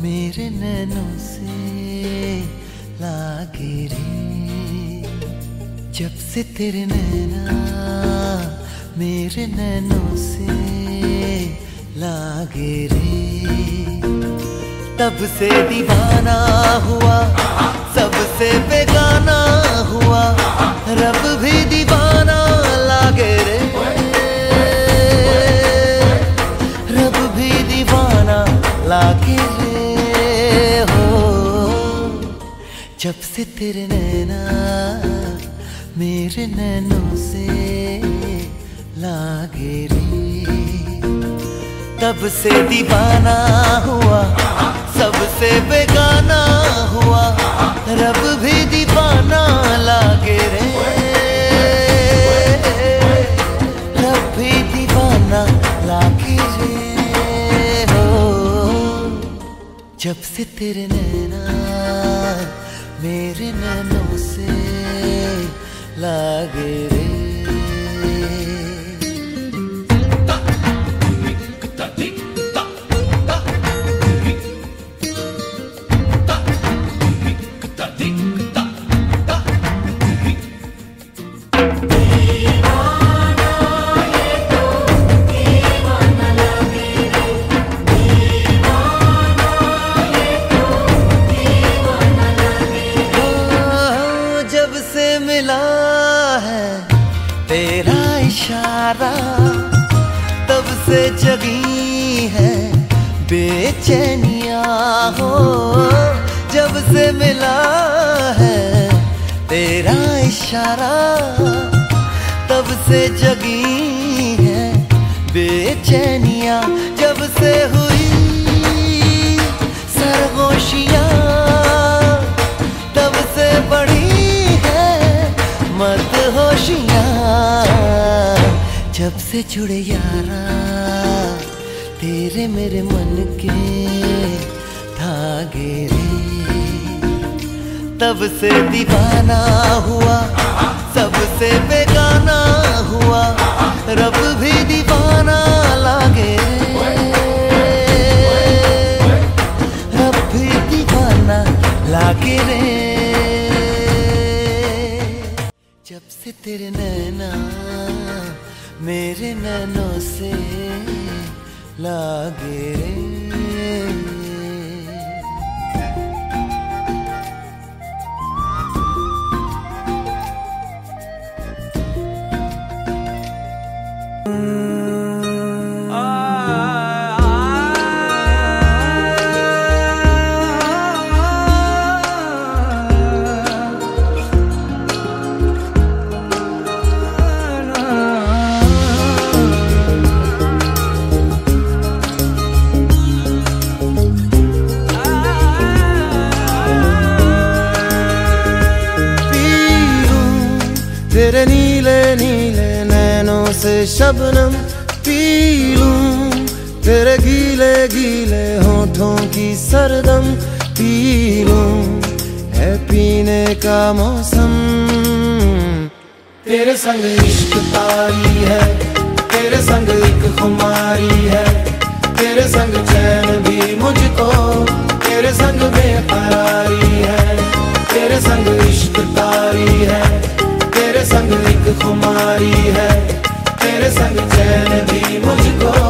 मेरे नैनों से लागे रे। जब से तेरे नैना, मेरे नैनों से लागे रे। तब से दीवाना हुआ सबसे बेगाना हुआ। रब भी दीवाना जब से तेरे नैना मेरे नैनों से लागे रे तब से दीवाना हुआ सबसे बेगाना हुआ, रब भी दीवाना लागे रे रब भी दीवाना लागे रे हो। जब से तेरे नैना मेरे नैनों से लागे रे। मिला है तेरा इशारा। तब से जगी है, बेचैनिया हो। जब से मिला है तेरा इशारा, तब से जगी है, बेचैनिया। होशियाँ जब से जुड़े यारा, तेरे मेरे मन के धागे रे। तब से दीवाना हुआ सबसे बेगाना हुआ, रब भी दीवाना लागे। रब भी दीवाना लागे रे। जब से तेरे नैना मेरे नैनों से लागे रे। तेरे नीले नीले नैनों से शबनम पी लूँ। तेरे गीले गीले होठों की सरदम पी लूँ। है पीने का मौसम। तेरे संग इश्क तारी है, तेरे संग एक खुमारी है। तेरे संग चैन भी मुझको, तेरे संग बेकरारी है। तेरे संग इश्क तारी है संग एक खुमारी है तेरे संग चैन भी मुझको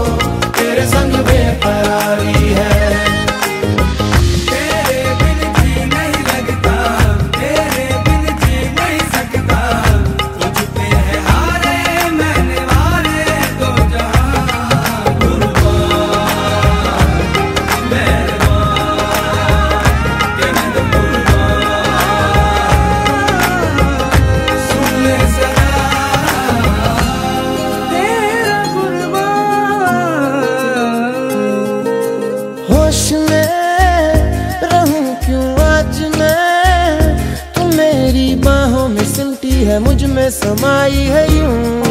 में समाई है यूँ।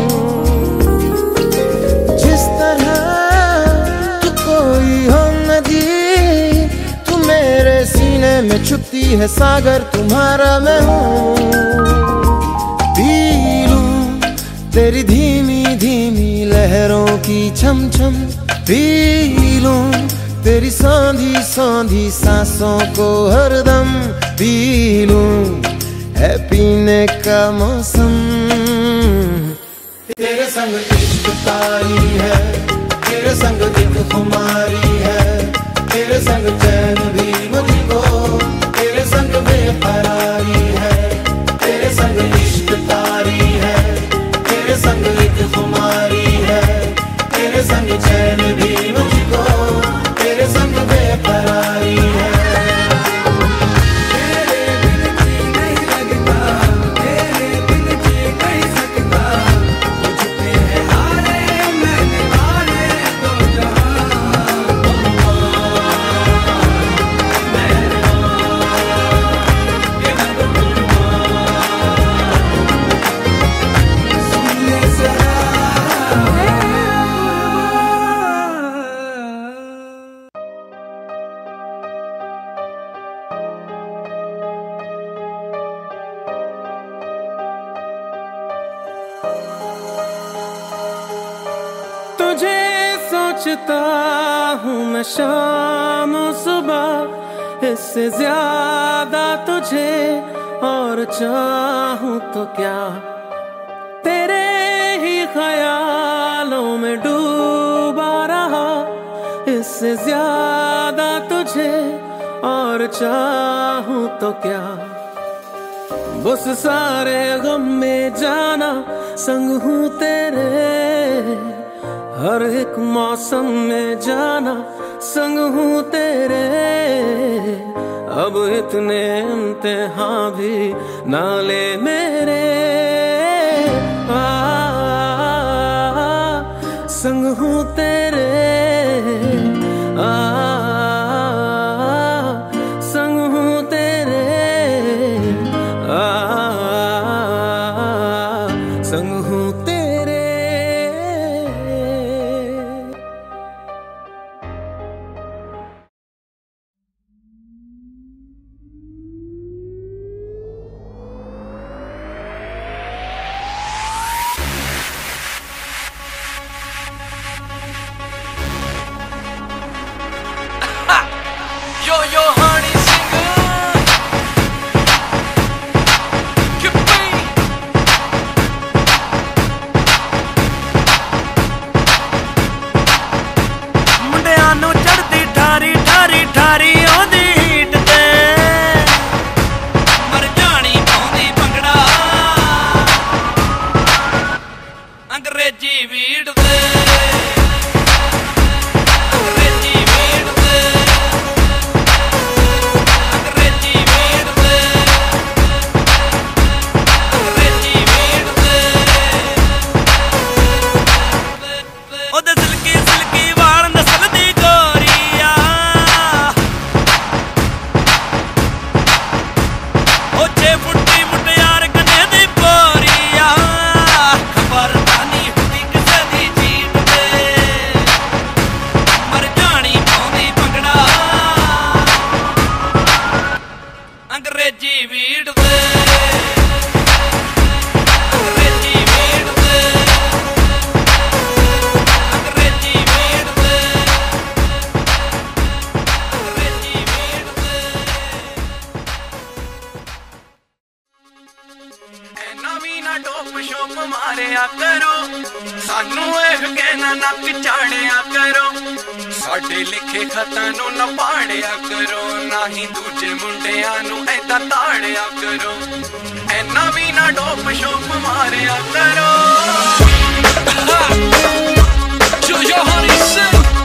जिस तरह तू कोई हो नदी, तू मेरे सीने में छुपती है सागर, तुम्हारा मैं हूँ। तेरी धीमी धीमी लहरों की छम छम पी लूँ तेरी सांधी सांधी सांसों को हरदम। पी लूँ है पीने का मौसम। तेरे संग इश्क है, तेरे संग दिल खुमारी है, तेरे संग चैन भी मुझको, तेरे संग बेकरारी सोचता हूँ मैं शाम सुबह। इससे ज़्यादा तुझे और चाहूँ तो क्या? तेरे ही ख्यालों में डूबा रहा। इससे ज़्यादा तुझे और चाहूँ तो क्या? बस सारे गम में जाना, संग हूँ तेरे। हर एक मौसम में जाना संग हूँ तेरे। अब इतने इम्तिहा भी नाले मेरे। ਨੱਕ ਚਾੜਿਆ ਕਰੋ। ਸਾਡੇ ਲਿਖੇ ਖਤਾਂ ਨੂੰ ਨਾ ਪਾੜਿਆ ਕਰੋ। ਨਾ ਹੀ ਦੂਜੇ ਮੁੰਡਿਆਂ ਨੂੰ ਐਦਾਂ ਤਾੜਿਆ ਕਰੋ। ਐਨਾ ਵੀ ਨਾ ਡੋਪ ਸ਼ੋਪ ਮਾਰਿਆ ਕਰੋ। Yo, yo, honey, sing.